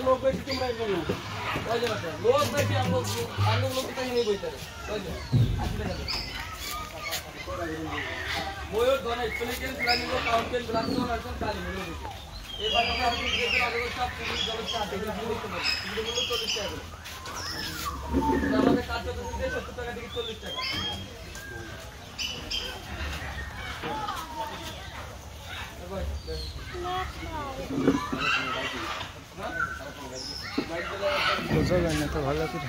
লোক বেশি তোমরা বাচ্চা লোক বেশি আমরা লোক তাই নিয়ে বইতে ময়ূর লোক কাউন্টেন ব্রাহ্মণ আছে কালী এই বাচ্চা আপনি সব পুলিশ দল চার থেকে শুরু করতে পারে কিন্তু মূল্য চল্লিশ আমাদের কাজ করতে সত্তর টাকা থেকে চল্লিশ টাকা। বোঝা যায় না তো ভালো করে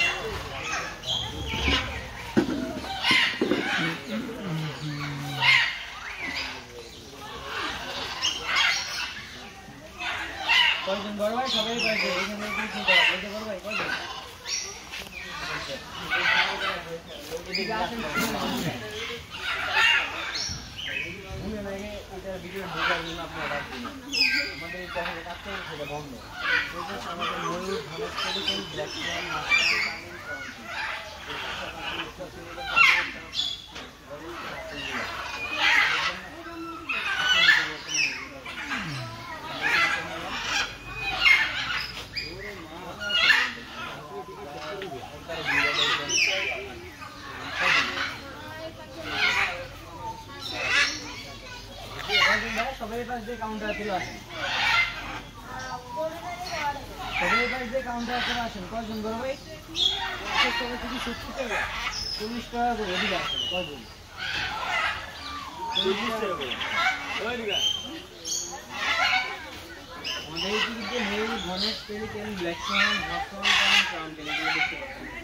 কয়জন বড় ভাই? সবাই পাইছে এখানে কি চিন্তা বলতে বড় ভাই, কয়জন? আমাদের ময়ূর ভালো লাগে সবাই পাশ দিয়ে কাউন্টার চলে আসেন সবাই পাশ দিয়ে কাউন্টার চলে আসেন। টাকা চল্লিশ টাকা করে এদিকে আসেন করে। আমাদের মেয়ে গণেশ পেলিকেন ব্ল্যাক কেন দেখতে পাচ্ছেন।